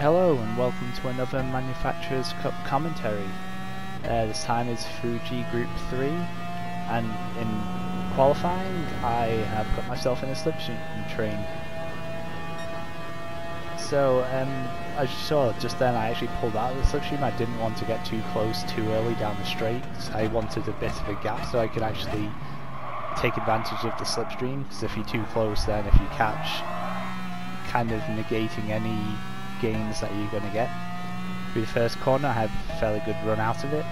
Hello and welcome to another Manufacturers Cup commentary. Uh, this time is Fuji Group 3 and in qualifying I have got myself in a slipstream train. So um, as you saw just then I actually pulled out of the slipstream, I didn't want to get too close too early down the straight. I wanted a bit of a gap so I could actually take advantage of the slipstream because if you're too close then if you catch kind of negating any gains that you're going to get. Through the first corner I had a fairly good run out of it.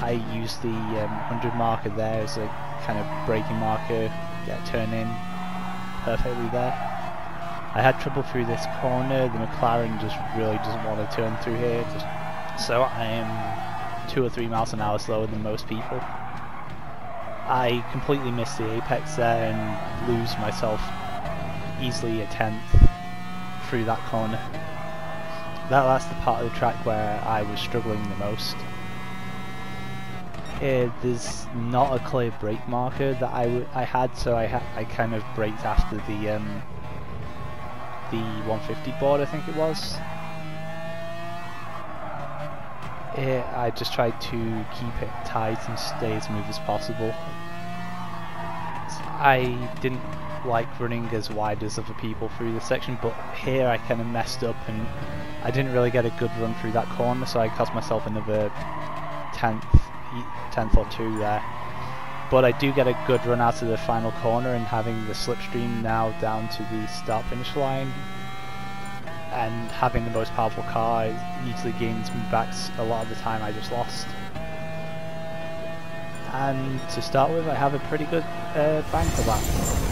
I used the um, 100 marker there as a kind of braking marker, get turn in perfectly there. I had trouble through this corner, the McLaren just really doesn't want to turn through here, just, so I am two or three miles an hour slower than most people. I completely missed the apex there and lose myself easily a tenth through that corner. That, that's the part of the track where I was struggling the most. Here, there's not a clear brake marker that I, I had, so I, ha I kind of braked after the um, the 150 board, I think it was. Here, I just tried to keep it tight and stay as smooth as possible. I didn't like running as wide as other people through this section, but here I kind of messed up and I didn't really get a good run through that corner, so I cost myself another tenth, tenth or two there. But I do get a good run out of the final corner and having the slipstream now down to the start finish line and having the most powerful car easily gains me back a lot of the time I just lost. And to start with I have a pretty good uh, bang for that.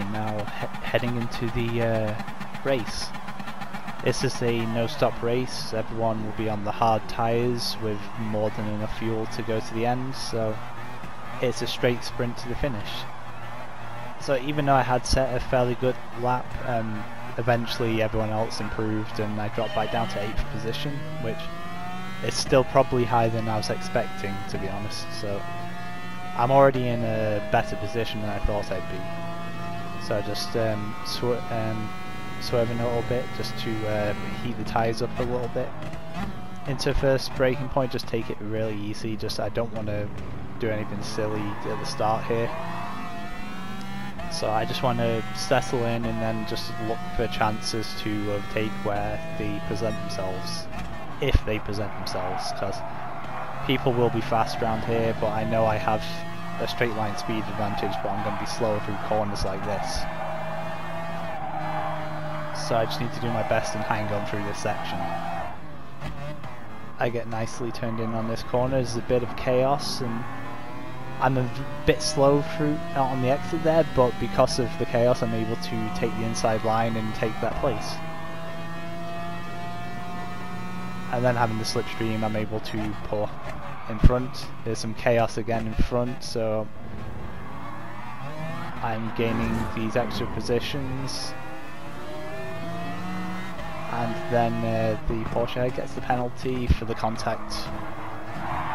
Now he heading into the uh, race. This is a no-stop race. Everyone will be on the hard tyres with more than enough fuel to go to the end, so it's a straight sprint to the finish. So even though I had set a fairly good lap, um, eventually everyone else improved and I dropped back down to 8th position, which is still probably higher than I was expecting, to be honest. So I'm already in a better position than I thought I'd be. So I just um, sw um, swerving a little bit just to uh, heat the tyres up a little bit. Into first braking point, just take it really easy. Just I don't want to do anything silly at the start here. So I just want to settle in and then just look for chances to overtake where they present themselves, if they present themselves, because people will be fast around here, but I know I have a straight line speed advantage, but I'm going to be slower through corners like this. So I just need to do my best and hang on through this section. I get nicely turned in on this corner, there's a bit of chaos and I'm a bit slow through out on the exit there, but because of the chaos I'm able to take the inside line and take that place. And then having the slipstream I'm able to pull in front. There's some chaos again in front, so I'm gaining these extra positions. And then uh, the Porsche gets the penalty for the contact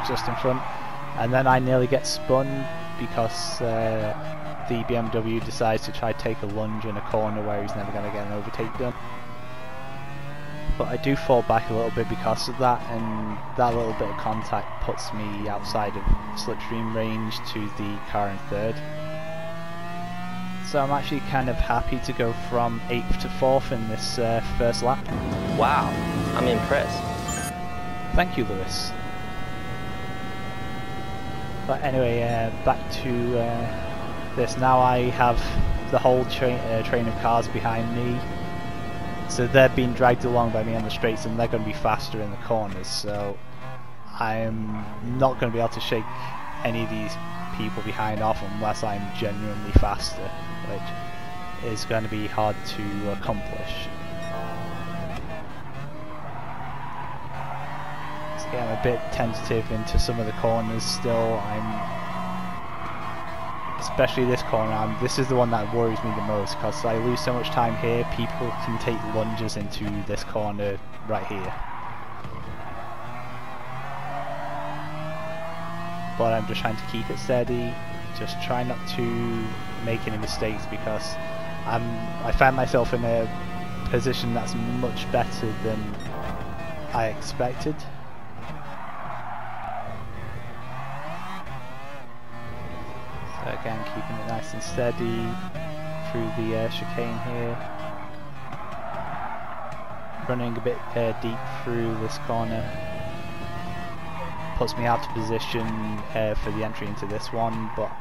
just in front. And then I nearly get spun because uh, the BMW decides to try take a lunge in a corner where he's never going to get an overtake done. But I do fall back a little bit because of that and that little bit of contact puts me outside of slipstream range to the car in third. So I'm actually kind of happy to go from 8th to 4th in this uh, first lap. Wow, I'm impressed. Thank you Lewis. But anyway, uh, back to uh, this. Now I have the whole tra uh, train of cars behind me so they're being dragged along by me on the straights and they're going to be faster in the corners. So I'm not going to be able to shake any of these people behind off unless I'm genuinely faster, which is going to be hard to accomplish. So yeah, I'm a bit tentative into some of the corners still. I'm especially this corner, um, this is the one that worries me the most because I lose so much time here, people can take lunges into this corner right here. But I'm just trying to keep it steady, just try not to make any mistakes because I'm, I find myself in a position that's much better than I expected. again keeping it nice steady through the uh, chicane here. Running a bit uh, deep through this corner puts me out of position uh, for the entry into this one but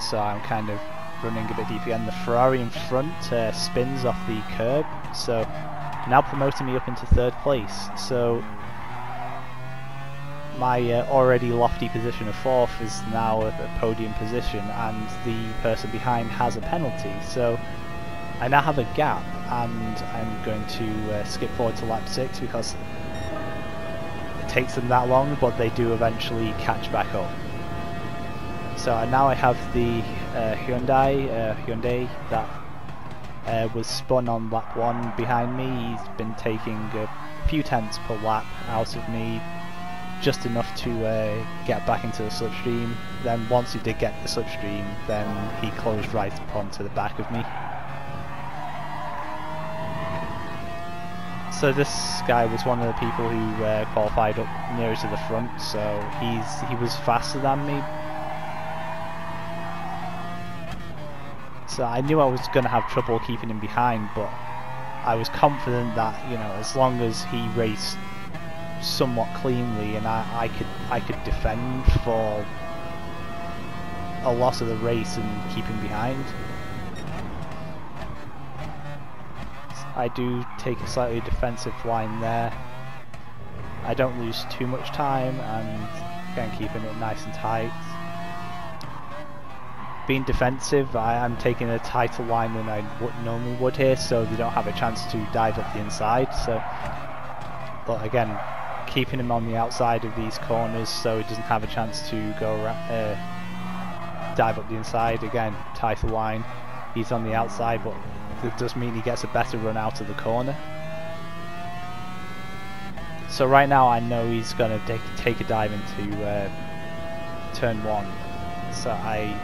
so I'm kind of running a bit deep again. The Ferrari in front uh, spins off the curb so now promoting me up into third place so my uh, already lofty position of fourth is now a, podium position and the person behind has a penalty. So I now have a gap and I'm going to uh, skip forward to lap 6 because it takes them that long but they do eventually catch back up. So now I have the uh, Hyundai, uh, Hyundai that uh, was spun on lap 1 behind me, he's been taking a few tenths per lap out of me just enough to uh, get back into the slipstream. Then once he did get the slipstream, then he closed right onto the back of me. So this guy was one of the people who uh, qualified up nearer to the front, so he's he was faster than me. So I knew I was going to have trouble keeping him behind, but I was confident that, you know, as long as he raced somewhat cleanly, and I, I could I could defend for a loss of the race and keeping behind. I do take a slightly defensive line there. I don't lose too much time and again keeping it nice and tight. Being defensive, I am taking a tighter line than I would normally would here so they don't have a chance to dive up the inside. So, But again, keeping him on the outside of these corners so he doesn't have a chance to go uh, dive up the inside. Again, tighter line. He's on the outside, but it does mean he gets a better run out of the corner. So right now I know he's going to take, take a dive into uh, turn one. So I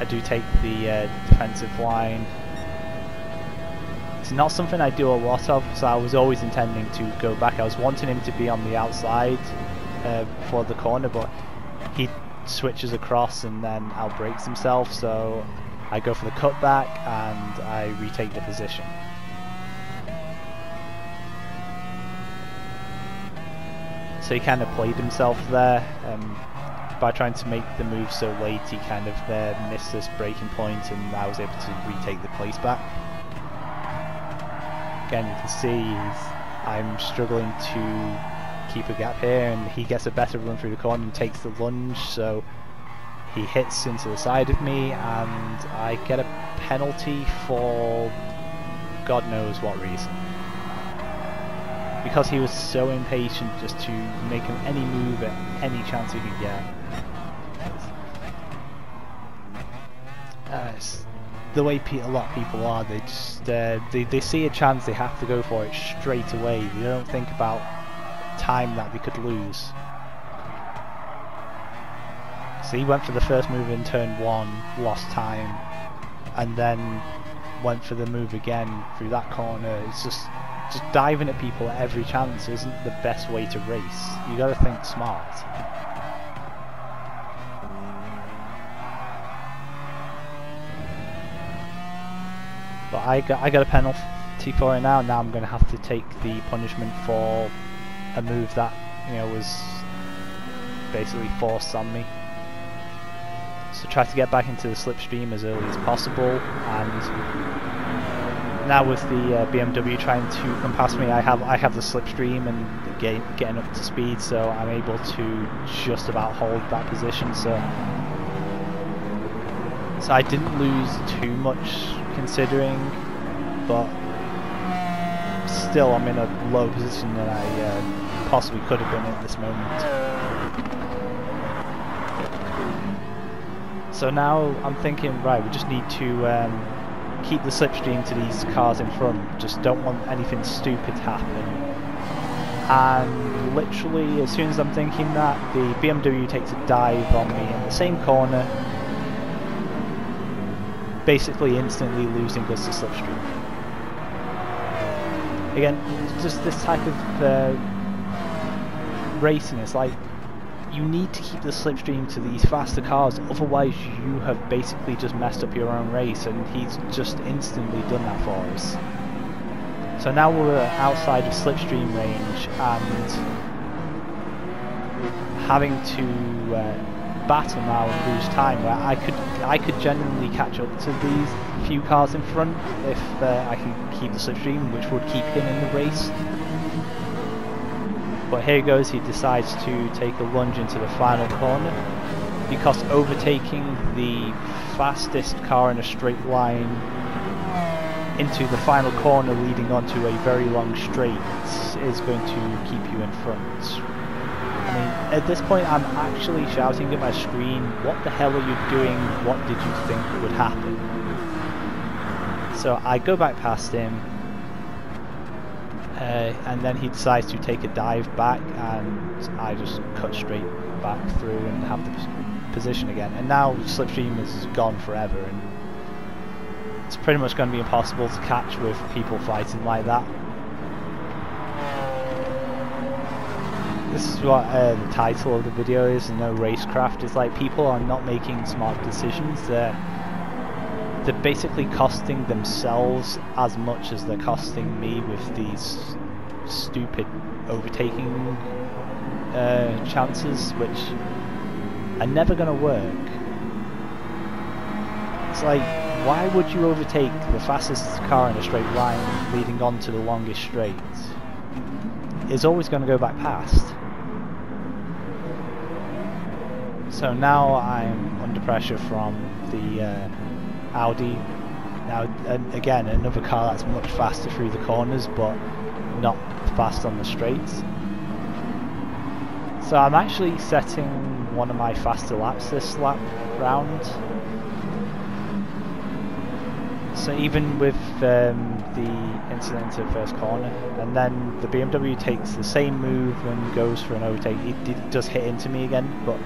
I do take the uh, defensive line it's not something I do a lot of, so I was always intending to go back. I was wanting him to be on the outside uh, for the corner, but he switches across and then outbrakes himself, so I go for the cutback and I retake the position. So he kind of played himself there. Um, by trying to make the move so late, he kind of uh, missed this braking point and I was able to retake the place back again you can see I'm struggling to keep a gap here and he gets a better run through the corner and takes the lunge so he hits into the side of me and I get a penalty for God knows what reason. Because he was so impatient just to make any move at any chance he could get. Uh, the way a lot of people are, they just uh, they they see a chance, they have to go for it straight away. They don't think about time that they could lose. So he went for the first move in turn one, lost time, and then went for the move again through that corner. It's just just diving at people at every chance isn't the best way to race. You gotta think smart. But I got I got a penalty for it now. Now I'm going to have to take the punishment for a move that you know was basically forced on me. So try to get back into the slipstream as early as possible and now with the uh, BMW trying to come past me I have I have the slipstream and get, getting up to speed so I'm able to just about hold that position so so I didn't lose too much considering but still I'm in a low position than I uh, possibly could have been at this moment. So now I'm thinking, right, we just need to um, keep the slipstream to these cars in front. Just don't want anything stupid to happen. And literally, as soon as I'm thinking that, the BMW takes a dive on me in the same corner, basically instantly losing us the slipstream. Again, just this type of uh, racing, it's like you need to keep the slipstream to these faster cars, otherwise you have basically just messed up your own race, and he's just instantly done that for us. So now we're outside of slipstream range and having to uh, battle now and lose time where I could I could genuinely catch up to these few cars in front if uh, I can keep the slipstream which would keep him in the race. But here goes, he decides to take a lunge into the final corner. Because overtaking the fastest car in a straight line into the final corner leading onto a very long straight. Is going to keep you in front. At this point I'm actually shouting at my screen, what the hell are you doing, what did you think would happen? So I go back past him, uh, and then he decides to take a dive back and I just cut straight back through and have the position again. And now slipstream is gone forever and it's pretty much going to be impossible to catch with people fighting like that this is what uh, the title of the video is no racecraft it's like people are not making smart decisions they're they're basically costing themselves as much as they're costing me with these stupid overtaking uh, chances, which are never going to work. It's like, why would you overtake the fastest car in a straight line leading on to the longest straight? It's always going to go back past. So now I'm under pressure from the uh, Audi. Now, again, another car that's much faster through the corners, but not fast on the straights. So I'm actually setting one of my faster laps this lap round. So even with um, the incident at first corner, and then the BMW takes the same move and goes for an overtake. It, it does hit into me again, but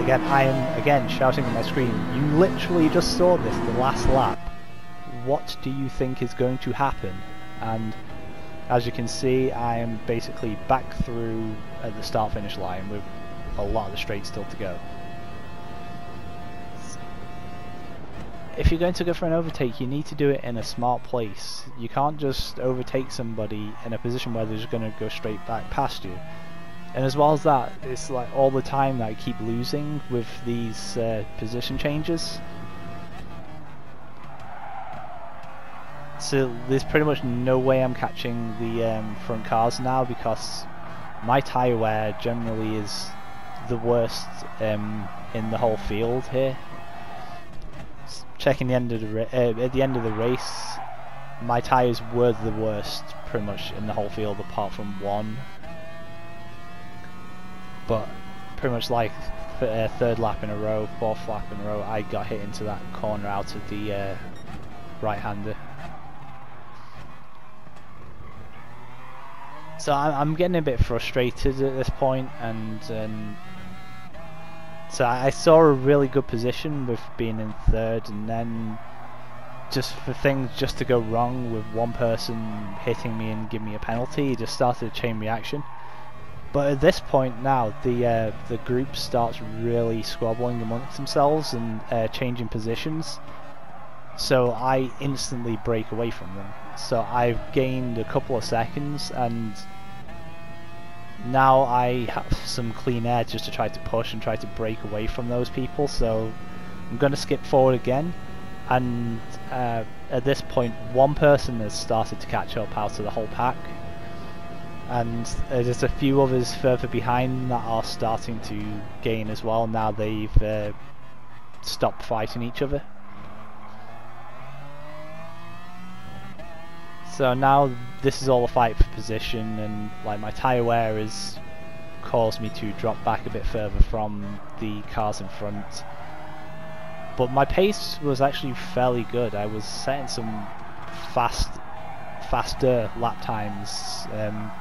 again, I am again shouting at my screen. You literally just saw this the last lap. What do you think is going to happen? And as you can see, I am basically back through at the start finish line with a lot of the straight still to go. If you're going to go for an overtake, you need to do it in a smart place. You can't just overtake somebody in a position where they're just going to go straight back past you. And as well as that, it's like all the time that I keep losing with these uh, position changes. So there's pretty much no way I'm catching the um, front cars now because my tyre wear generally is the worst um, in the whole field here. Checking the end of the uh, at the end of the race, my tyres were the worst pretty much in the whole field apart from one but pretty much like uh, third lap in a row, fourth lap in a row, I got hit into that corner out of the uh, right-hander. So I'm getting a bit frustrated at this point, and um, so I saw a really good position with being in third, and then just for things just to go wrong with one person hitting me and giving me a penalty, it just started a chain reaction. But at this point now, the uh, the group starts really squabbling amongst themselves and uh, changing positions. So I instantly break away from them. So I've gained a couple of seconds and now I have some clean air just to try to push and try to break away from those people. So I'm going to skip forward again and uh, at this point one person has started to catch up out of the whole pack and there's a few others further behind that are starting to gain as well now they've uh, stopped fighting each other. So now this is all a fight for position and like my tyre wear has caused me to drop back a bit further from the cars in front. But my pace was actually fairly good. I was setting some fast, faster lap times, um,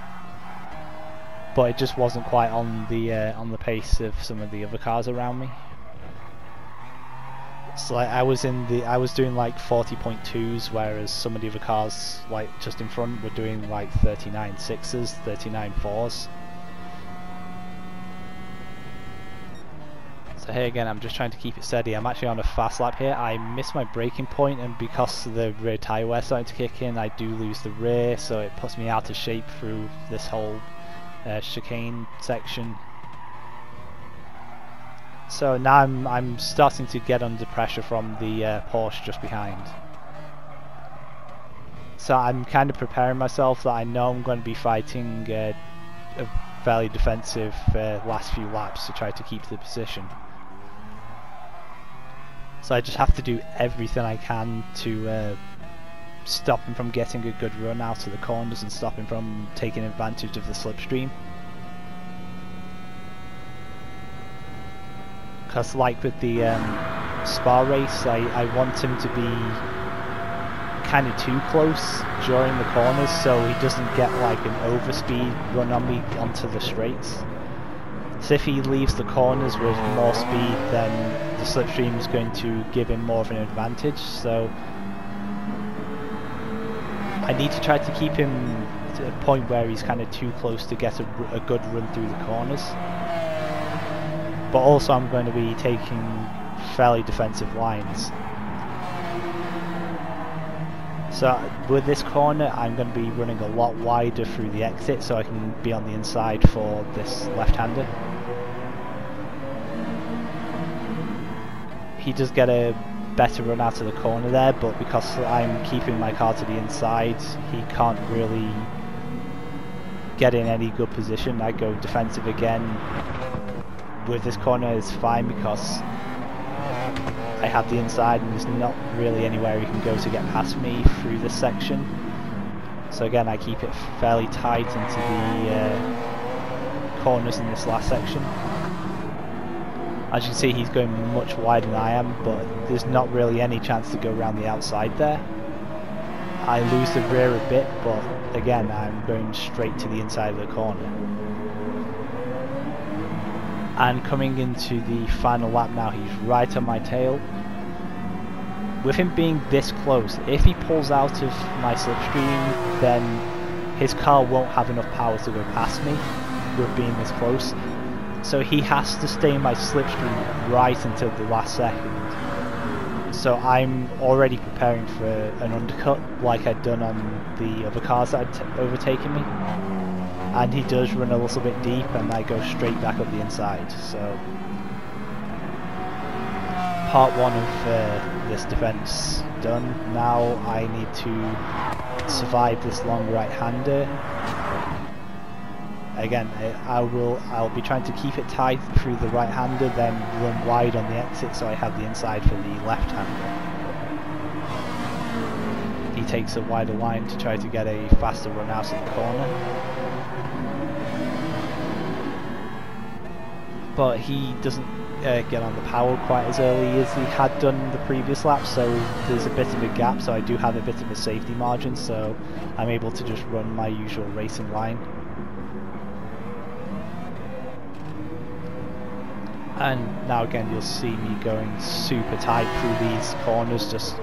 but it just wasn't quite on the uh, on the pace of some of the other cars around me. So like I was in the I was doing like 40.2s whereas some of the other cars like just in front were doing like 39 sixes, 39 fours. So here again I'm just trying to keep it steady. I'm actually on a fast lap here. I missed my braking point and because the rear tyre wear starting to kick in I do lose the rear so it puts me out of shape through this whole uh, chicane section so now I'm, I'm starting to get under pressure from the uh, Porsche just behind. So I'm kind of preparing myself that I know I'm going to be fighting uh, a fairly defensive uh, last few laps to try to keep the position. So I just have to do everything I can to uh, stop him from getting a good run out of the corners and stop him from taking advantage of the slipstream. because like with the um, Spa race, I, I want him to be kind of too close during the corners so he doesn't get like an overspeed run on me onto the straights. So if he leaves the corners with more speed then the slipstream is going to give him more of an advantage so I need to try to keep him to a point where he's kind of too close to get a, a good run through the corners but also I'm going to be taking fairly defensive lines. So with this corner I'm going to be running a lot wider through the exit so I can be on the inside for this left-hander. He does get a better run out of the corner there but because I'm keeping my car to the inside he can't really get in any good position. I go defensive again with this corner is fine because I have the inside and there's not really anywhere he can go to get past me through this section. So again I keep it fairly tight into the uh, corners in this last section. As you can see he's going much wider than I am but there's not really any chance to go around the outside there. I lose the rear a bit but again I'm going straight to the inside of the corner. And coming into the final lap now he's right on my tail. With him being this close if he pulls out of my slipstream then his car won't have enough power to go past me with being this close so he has to stay in my slipstream right until the last second. So I'm already preparing for an undercut like I'd done on the other cars that had overtaken me. And he does run a little bit deep and I go straight back up the inside. So part one of uh, this defense done. Now I need to survive this long right hander again I will I'll be trying to keep it tight through the right hander then run wide on the exit so I have the inside for the left hander he takes a wider line to try to get a faster run out of the corner. But he doesn't uh, get on the power quite as early as he had done the previous lap so there's a bit of a gap so I do have a bit of a safety margin so I'm able to just run my usual racing line And now again you'll see me going super tight through these corners, just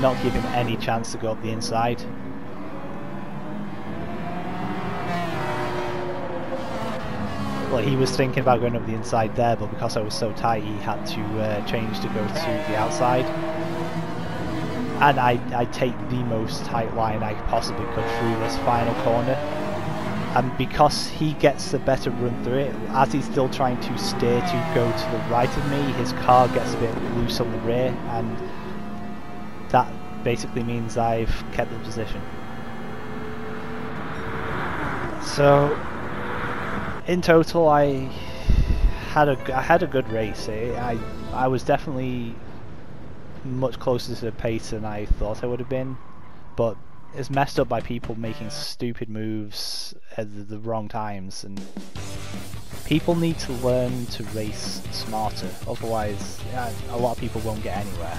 not giving any chance to go up the inside. Well, he was thinking about going up the inside there, but because I was so tight, he had to uh, change to go to the outside. And I, I take the most tight line I possibly could through this final corner. And because he gets the better run through it, as he's still trying to steer to go to the right of me, his car gets a bit loose on the rear, and that basically means I've kept the position. So in total, I had a I had a good race. Eh? I I was definitely much closer to the pace than I thought I would have been, but it's messed up by people making stupid moves at the, the wrong times, and people need to learn to race smarter. Otherwise, yeah, a lot of people won't get anywhere.